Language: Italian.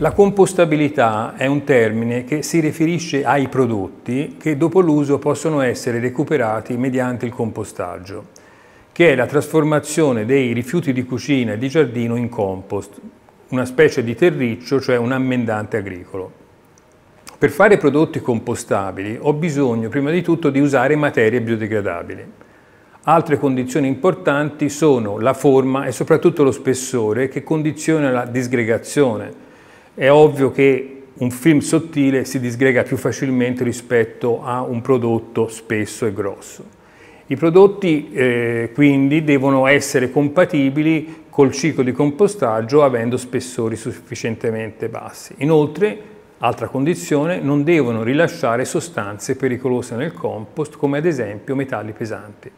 La compostabilità è un termine che si riferisce ai prodotti che dopo l'uso possono essere recuperati mediante il compostaggio, che è la trasformazione dei rifiuti di cucina e di giardino in compost, una specie di terriccio, cioè un ammendante agricolo. Per fare prodotti compostabili ho bisogno prima di tutto di usare materie biodegradabili. Altre condizioni importanti sono la forma e soprattutto lo spessore che condiziona la disgregazione, è ovvio che un film sottile si disgrega più facilmente rispetto a un prodotto spesso e grosso. I prodotti eh, quindi devono essere compatibili col ciclo di compostaggio avendo spessori sufficientemente bassi. Inoltre, altra condizione, non devono rilasciare sostanze pericolose nel compost come ad esempio metalli pesanti.